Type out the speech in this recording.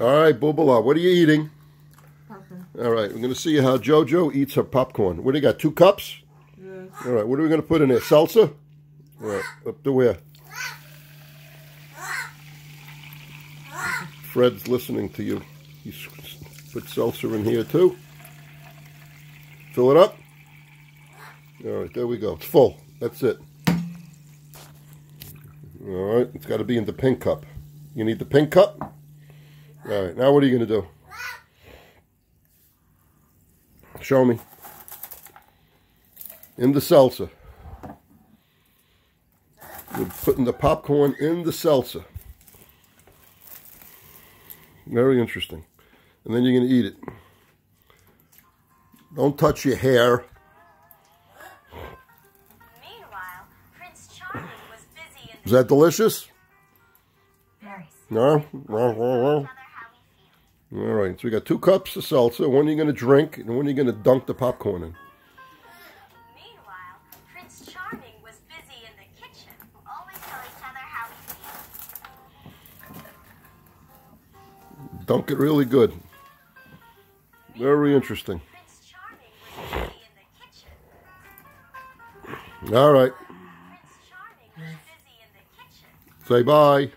All right, Bubala, what are you eating? Popcorn. All right, we're going to see how JoJo eats her popcorn. What do you got, two cups? Yeah. All right, what are we going to put in there? Salsa? All right, up to where? Fred's listening to you. He's put salsa in here too. Fill it up. All right, there we go. It's full. That's it. All right, it's got to be in the pink cup. You need the pink cup? All right, now what are you going to do? Show me. In the salsa. We're putting the popcorn in the salsa. Very interesting. And then you're going to eat it. Don't touch your hair. Meanwhile, Prince Charming was busy in Is that delicious? very No? Well, well, well. other how we feel. All right, so we got two cups of salsa. One you're going to drink, and one you're going to dunk the popcorn in. Meanwhile, Prince Charming was busy in the kitchen. Always tell each other how we feel. Dunk it really good. Very interesting. Prince Charming was busy in. All right, Prince Charming was busy in say bye.